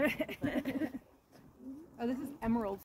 oh, this is emerald.